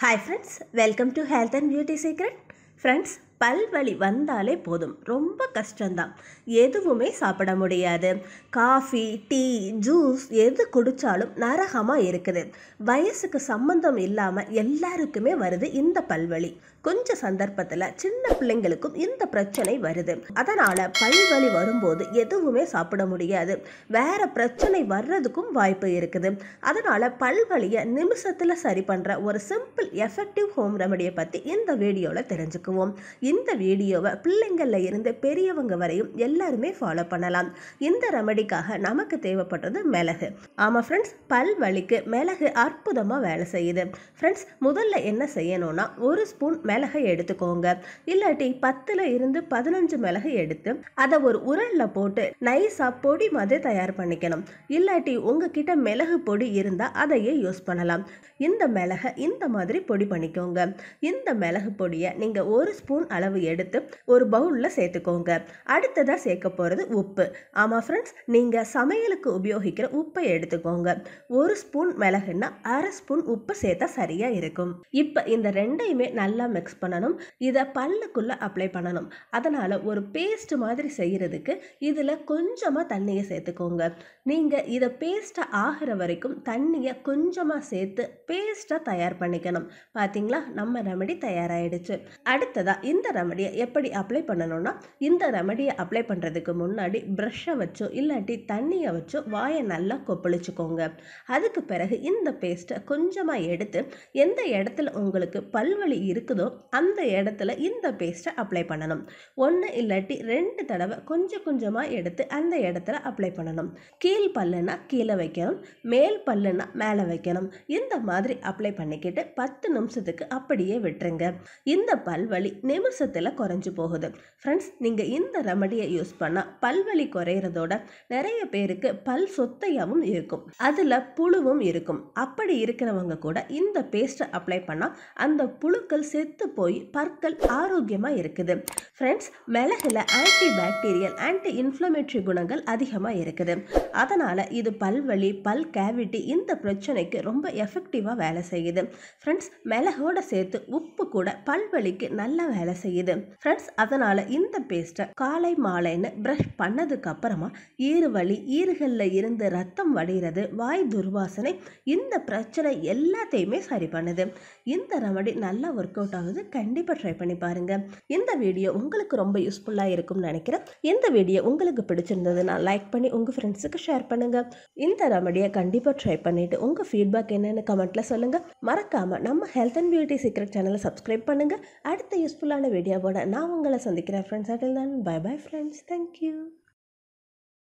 Hi friends, welcome to Health and Beauty Secret. Friends, பல்வலி வந்தாலே போதும். ரொம்ப கஷ்டம்தான். எதுவுமே சாப்பிட முடியாது. காஃபி டீ ஜூஸ் எது குடித்தாலும் நரகமாக இருக்குது. வயசுக்கு சம்மந்தம் இல்லாமல் எல்லாருக்குமே வருது இந்த பல்வலி. கொஞ்ச சந்தர்ப்பத்தில் சின்ன பிள்ளைங்களுக்கும் இந்த பிரச்சனை வருது. அதனால் பல்வலி வரும்போது எதுவுமே சாப்பிட முடியாது. வேற பிரச்சனை வர்றதுக்கும் வாய்ப்பு இருக்குது. அதனால் பல்வலியை நிமிஷத்தில் சரி பண்ணுற ஒரு சிம்பிள் எஃபெக்டிவ் ஹோம் ரெமடியை பற்றி இந்த வீடியோவில் தெரிஞ்சுக்குவோம். இந்த வீடியோவை பிள்ளைங்களில் இருந்து பெரியவங்க வரையும் எல்லாருமே ஃபாலோ பண்ணலாம். இந்த ரெமடிக்காக நமக்கு தேவைப்படுறது மிளகு. ஆமாம் ஃப்ரெண்ட்ஸ் பல் வலிக்கு மிளகு அற்புதமாக வேலை செய்யுது. ஃப்ரெண்ட்ஸ் முதல்ல என்ன செய்யணும்னா ஒரு ஸ்பூன் மிளகை எடுத்துக்கோங்க. இல்லாட்டி பத்தில் இருந்து பதினஞ்சு மிளகு எடுத்து அதை ஒரு உரலில் போட்டு நைஸாக பொடி மாதிரி தயார் பண்ணிக்கணும். இல்லாட்டி உங்ககிட்ட மிளகு பொடி இருந்தால் அதையே யூஸ் பண்ணலாம். இந்த மிளகை இந்த மாதிரி பொடி பண்ணிக்கோங்க. இந்த மிளகு பொடியை நீங்கள் ஒரு ஸ்பூன் அளவு எடுத்து ஒரு பவுலில் சேர்த்துக்கோங்க. அடுத்ததாக சேர்க்க போகிறது உப்பு. ஆமாம் ஃப்ரெண்ட்ஸ் நீங்கள் சமையலுக்கு உபயோகிக்கிற உப்பை எடுத்துக்கோங்க. ஒரு ஸ்பூன் மிளகுன்னா அரை ஸ்பூன் உப்பு சேர்த்தா சரியாக இருக்கும். இப்போ இந்த ரெண்டையுமே நல்லா மிக்ஸ் பண்ணணும். இதை பல்லுக்குள்ளே அப்ளை பண்ணணும். அதனால் ஒரு பேஸ்ட் மாதிரி செய்கிறதுக்கு இதில் கொஞ்சமாக தண்ணியை சேர்த்துக்கோங்க. நீங்கள் இதை பேஸ்ட்டாக ஆகிற வரைக்கும் தண்ணியை கொஞ்சமாக சேர்த்து பேஸ்ட்டாக தயார் பண்ணிக்கணும். பார்த்தீங்களா நம்ம ரெமடி தயாராகிடுச்சு அடுத்ததாக இந்த ரெமடியை எப்படி அப்ளை பண்ணணும்னா இந்த ரெமடியை அப்ளை பண்ணுறதுக்கு முன்னாடி ப்ரஷ்ஷை வச்சோ இல்லாட்டி தண்ணியை வச்சோ வாயை நல்லா கொப்பளிச்சுக்கோங்க. அதுக்கு பிறகு இந்த பேஸ்ட்டை கொஞ்சமாக எடுத்து எந்த இடத்துல உங்களுக்கு பல்வலி இருக்குதோ அந்த இடத்துல இந்த பேஸ்ட்டை அப்ளை பண்ணணும். ஒன்று இல்லாட்டி ரெண்டு தடவை கொஞ்சம் கொஞ்சமாக எடுத்து அந்த இடத்துல அப்ளை பண்ணணும். கீழ் பல்லுனா கீழே வைக்கணும் மேல் பல்லுனா மேலே வைக்கணும். இந்த மாதிரி அப்ளை பண்ணிக்கிட்டு பத்து நிமிஷத்துக்கு அப்படியே விட்டுருங்க. இந்த பல்வலி நிமிஷத்தில் குறைஞ்சு போகுது. ஃப்ரெண்ட்ஸ் நீங்கள் இந்த ரெமடியை யூஸ் பண்ணால் பல்வலி குறையிறதோட நிறைய பேருக்கு பல் சொத்தையாகவும் இருக்கும். அதில் புழுவும் இருக்கும். அப்படி இருக்கிறவங்க கூட இந்த பேஸ்ட்டை அப்ளை பண்ணால் அந்த புழுக்கள் செத்து போய் பற்கள் ஆரோக்கியமாக இருக்குது. ஃப்ரெண்ட்ஸ் மிளகில் ஆன்டி பாக்டீரியல் ஆன்டி இன்ஃப்ளமேட்டரி குணங்கள் அதிகமாக இருக்குது. அதனால் இது பல்வலி பல் கேவிட்டி இந்த பிரச்சனைக்கு ரொம்ப எஃபெக்டிவாக வேலை செய்யுது. ஃப்ரெண்ட்ஸ் மிளகோட சேர்த்து உப்பு கூட பல்வலிக்கு நல்லா வேலை செய்யுது ஃப்ரெண்ட்ஸ் அதனால் இந்த பேஸ்ட்டை காலை மாலைன்னு ப்ரஷ் பண்ணதுக்கு அப்புறமா ஈறு வலி ஈறுகளில் இருந்து ரத்தம் வடிகிறது வாய் துர்வாசனை இந்த பிரச்சனை எல்லாத்தையுமே சரி பண்ணுது. இந்த ரெமடி நல்லா ஒர்க் அவுட் ஆகுது. கண்டிப்பாக ட்ரை பண்ணி பாருங்க. இந்த வீடியோ உங்களுக்கு ரொம்ப யூஸ்ஃபுல்லாக இருக்கும்னு நினைக்கிறேன். இந்த வீடியோ உங்களுக்கு பிடிச்சிருந்ததுன்னா லைக் பண்ணி உங்கள் ஃப்ரெண்ட்ஸுக்கு ஷேர் பண்ணுங்க. இந்த ரெமடியை கண்டிப்பாக ட்ரை பண்ணிட்டு உங்கள் ஃபீட்பேக் என்னென்னு கமெண்ட்ல சொல்லுங்க. மறக்காம நம்ம ஹெல்த் அண்ட் பியூட்டி சீக்ரெட் சேனலை சப்ஸ்கிரைப் பண்ணுங்க. அடுத்த யூஸ்ஃபுல்லான வீடியோவோட நான் உங்களை சந்திக்கிறேன் ஃப்ரெண்ட்ஸ் அட்டில் தான் பை பை ஃப்ரெண்ட்ஸ் தேங்க்யூ